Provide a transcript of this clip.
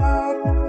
love.